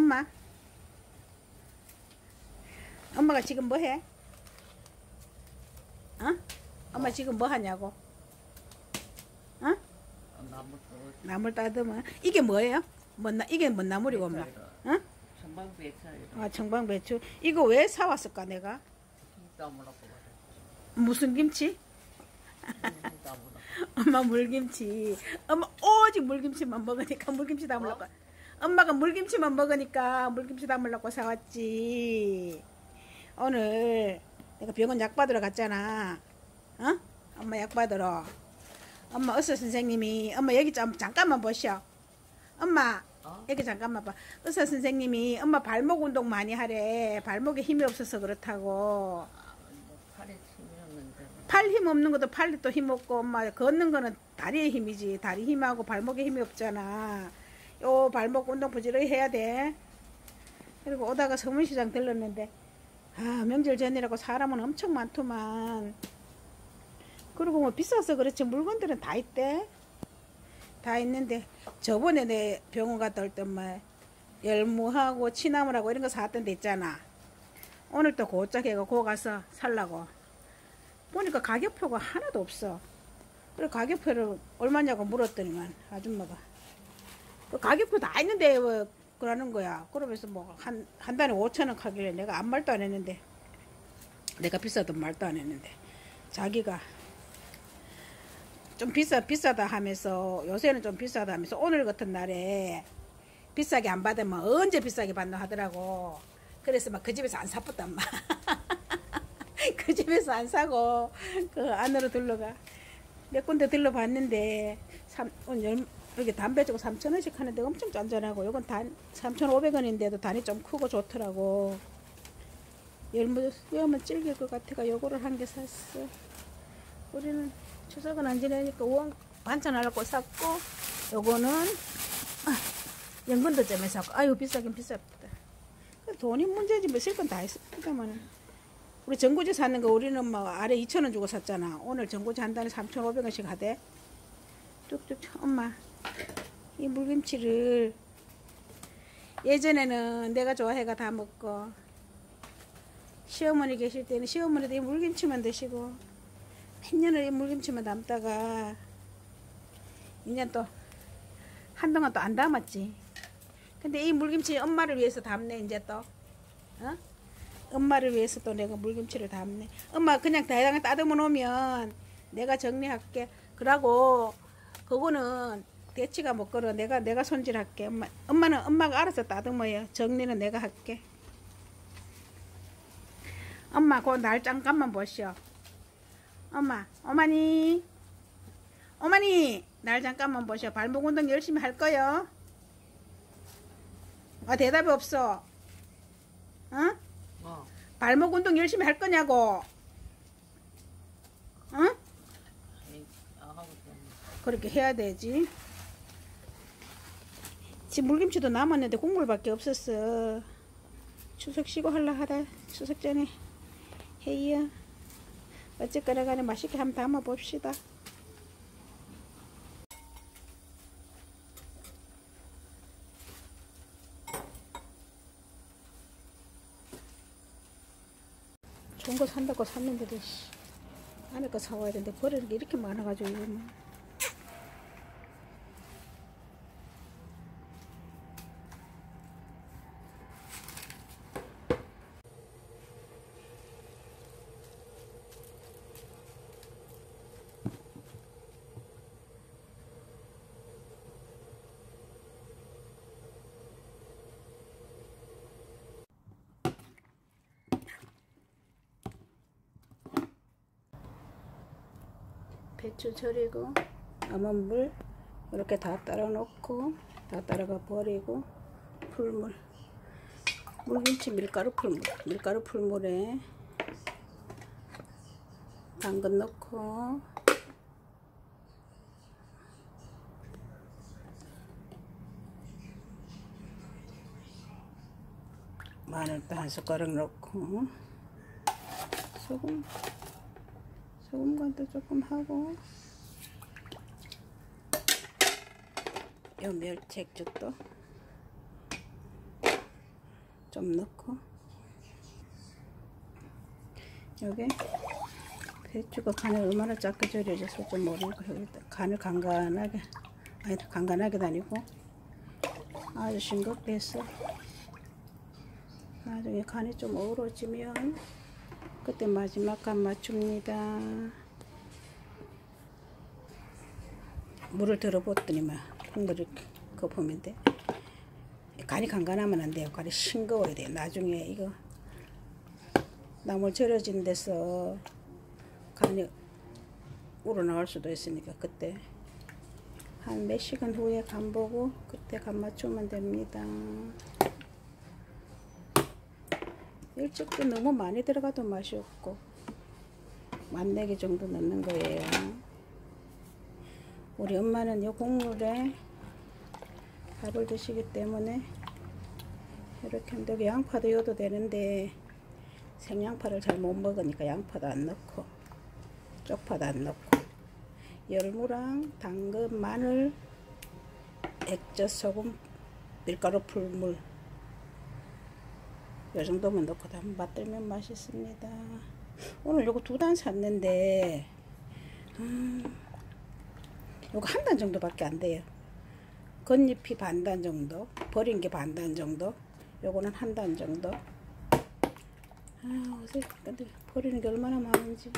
엄마 엄마가 지금 뭐해? 어? 엄마 지금 뭐 하냐고? 어? 나무 또 나물 따듬어 이게 뭐예요? 뭔 나, 이게 뭔 나물이고 엄마? 어? 배차이라 아 청방배추 이거 왜 사왔을까 내가? 무슨 김치? 엄마 물김치 엄마 오직 물김치만 먹으니까 물김치 담으려고 엄마가 물김치만 먹으니까 물김치 담으려고 사왔지. 오늘 내가 병원 약 받으러 갔잖아. 어? 엄마 약 받으러. 엄마 의사 선생님이. 엄마 여기 좀 잠깐만 보셔 엄마 어? 여기 잠깐만 봐. 의사 선생님이 엄마 발목 운동 많이 하래. 발목에 힘이 없어서 그렇다고. 아, 뭐 팔에 치면은데. 팔힘 없는 것도 팔이 또 힘 없고 엄마 걷는 거는 다리의 힘이지. 다리 힘하고 발목에 힘이 없잖아 요 발목 운동 부지런히 해야 돼. 그리고 오다가 서문시장 들렀는데 아 명절 전이라고 사람은 엄청 많더만. 그리고 뭐 비싸서 그렇지 물건들은 다 있대. 다 있는데 저번에 내 병원 갔다 올 때만 열무하고 취나물하고 이런 거 사왔던 데 있잖아. 오늘 또 고짝 해가 고 가서 살라고. 보니까 가격표가 하나도 없어. 그래 가격표를 얼마냐고 물었더니만 아줌마가 그 가격표 다 있는데 왜 그러는 거야. 그러면서 뭐 한 한 단에 5천 원 하길래 내가 아무 말도 안 했는데 내가 비싸도 말도 안 했는데 자기가 좀 비싸 비싸다 하면서 요새는 좀 비싸다 하면서 오늘 같은 날에 비싸게 안 받으면 언제 비싸게 받나 하더라고. 그래서 막 그 집에서 안 사봤단 말. 그 집에서 안 사고 그 안으로 들러가 몇 군데 들러봤는데 삼, 오늘 열- 여기 담배 주고 3천 원씩 하는데 엄청 짠짠하고 이건 단 3,500원인데도 단이 좀 크고 좋더라고 열무 여면 질길 것 같아가 요거를 한 개 샀어 우리는 추석은 안 지내니까 우엉 반찬 하려고 샀고 요거는 아, 연근도점에 샀고 아유 비싸긴 비쌌다 돈이 문제지 뭐 쓸 건다 했습니다만 우리 전구지 사는 거 우리는 막 아래 2,000원 주고 샀잖아. 오늘 전구지 한 단에 3,500원씩 하대. 쳐. 엄마 이 물김치를 예전에는 내가 좋아해가 다 먹고 시어머니 계실 때는 시어머니도 이 물김치만 드시고 몇 년을 이 물김치만 담다가 이제 또 한동안 또 안 담았지. 근데 이 물김치 엄마를 위해서 담네 이제 또. 어? 엄마를 위해서 또 내가 물김치를 담네. 엄마 그냥 대당에 따듬어 놓으면 내가 정리할게. 그러고 그거는 대치가 못 걸어. 내가 내가 손질할게. 엄마 엄마는 엄마가 알아서 따듬어요. 정리는 내가 할게. 엄마 그날 잠깐만 보시오. 엄마 어머니 어머니 날 잠깐만 보시오. 발목 운동 열심히 할 거요. 아 대답이 없어. 응? 어 발목 운동 열심히 할 거냐고. 응? 좀 그렇게 해야 되지. 지금 물김치도 남았는데 국물밖에 없었어. 추석 쉬고 할라 하다 추석 전에 해요. 어쨌거나 간에 맛있게 한번 담아 봅시다. 좋은 거 산다고 샀는데도 씨, 안에 거 사와야 되는데 버리는 게 이렇게 많아가지고 이거 뭐. 배추 절이고 남은 물 이렇게 다 따라 놓고 다 따라가 버리고 풀물. 물김치 밀가루 풀물. 밀가루 풀물에 당근 넣고 마늘도 한 숟가락 넣고 소금 소금 간도 조금 하고. 요 멸치 액젓도 좀 넣고. 여기 배추가 간을 얼마나 작게 절여져서 좀 모르니까 여기다 간을 간간하게 아니 간간하게 다니고. 아주 싱겁게 했어 나중에 간이 좀 어우러지면 그때 마지막 간 맞춥니다. 물을 들어봤더니만 국물을 거품면 돼. 간이 간간하면 안 돼요. 간이 싱거워야 돼요. 나중에 이거 나물 절여진 데서 간이 우러나올 수도 있으니까 그때 한 몇 시간 후에 간 보고 그때 간 맞추면 됩니다. 일찍도 너무 많이 들어가도 맛이 없고 만네개 정도 넣는 거예요. 우리 엄마는 요 국물에 밥을 드시기 때문에 이렇게 하면 양파도 넣어도 되는데 생양파를 잘 못 먹으니까 양파도 안 넣고 쪽파도 안 넣고 열무랑 당근, 마늘, 액젓, 소금, 밀가루, 풀물 요 정도만 넣고 다 맛들면 맛있습니다. 오늘 요거 두 단 샀는데 음, 요거 한 단 정도밖에 안 돼요. 겉잎이 반 단 정도, 버린 게 반 단 정도, 요거는 한 단 정도. 아, 어제 근데 버리는 게 얼마나 많은지.